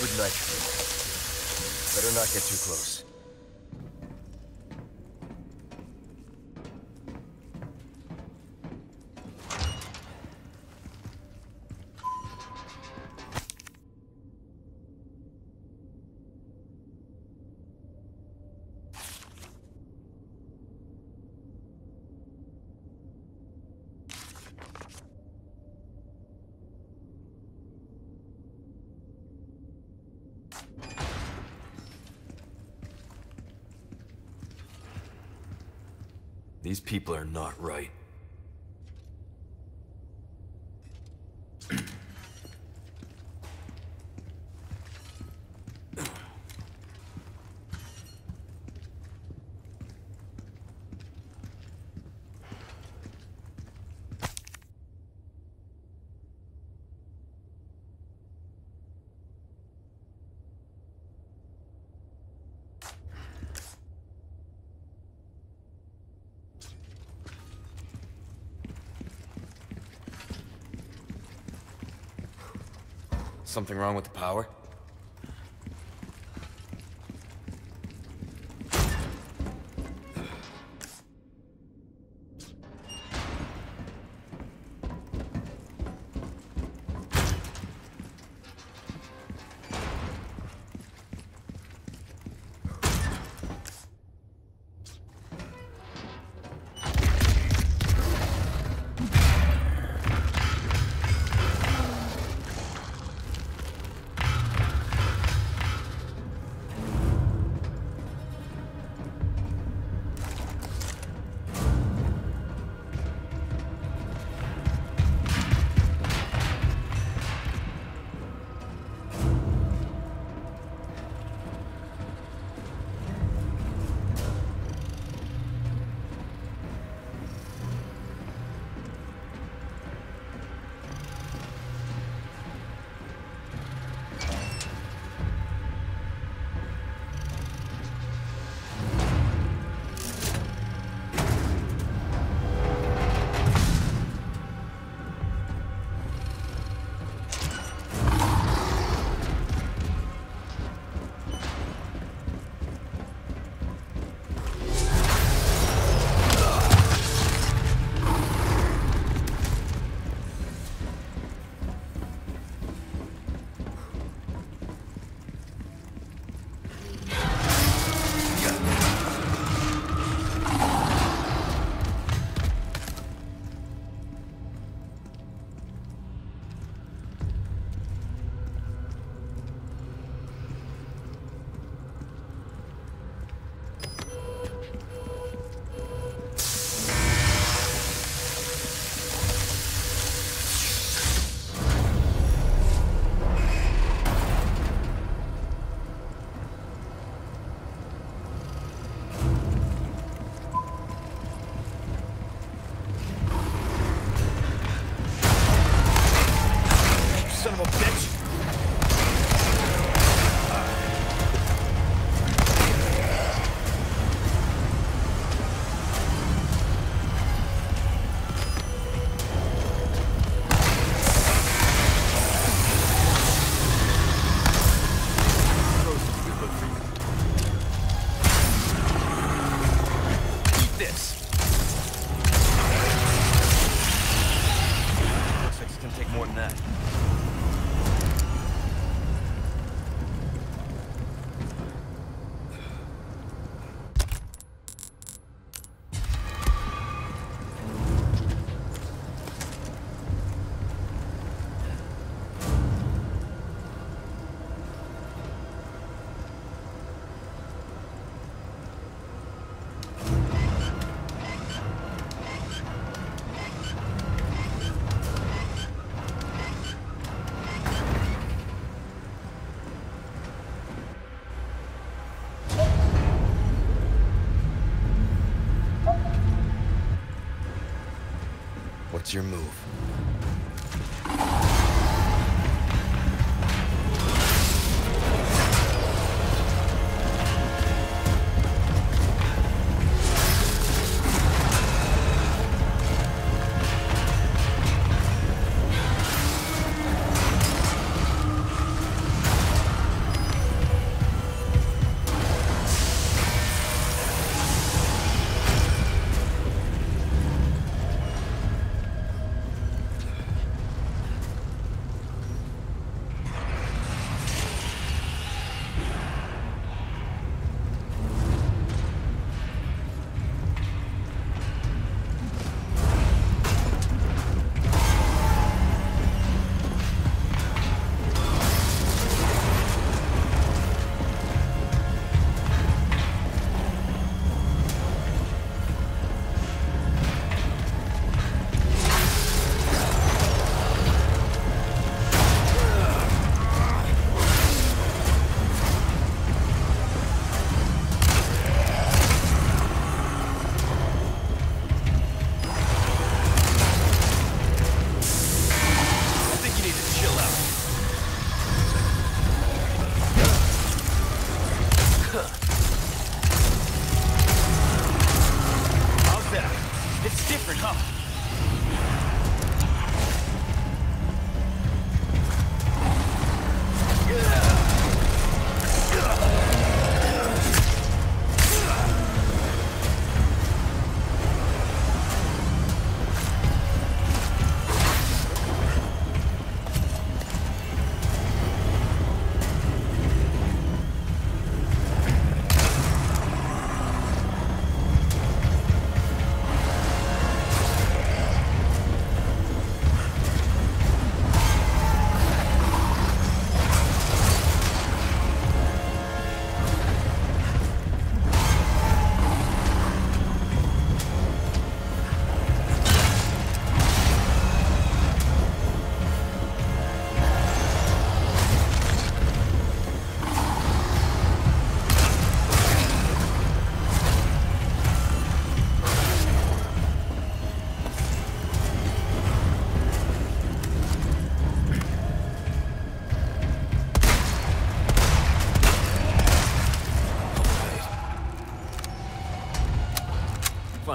Good night. Better not get too close. These people are not right. Something wrong with the power? What's your move?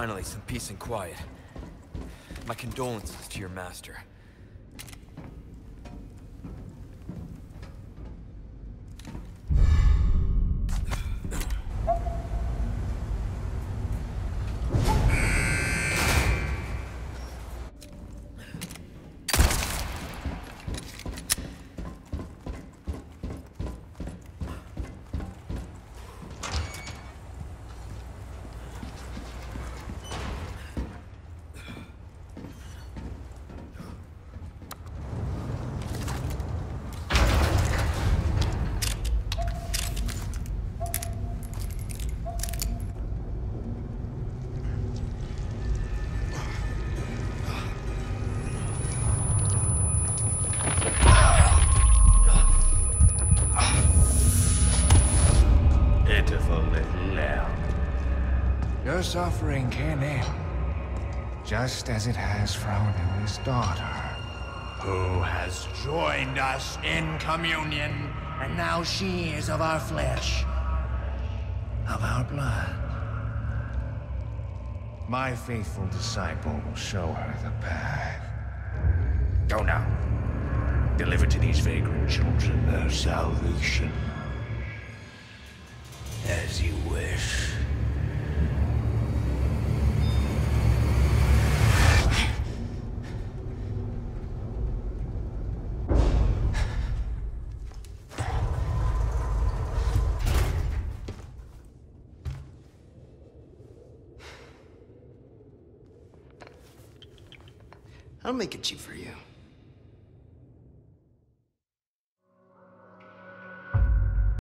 Finally, some peace and quiet. My condolences to your master. Suffering came in, just as it has for our newest daughter. Who has joined us in communion, And now she is of our flesh, of our blood. My faithful disciple will show her the path. Go now. Deliver to these vagrant children their salvation. As you I'll make it cheap for you.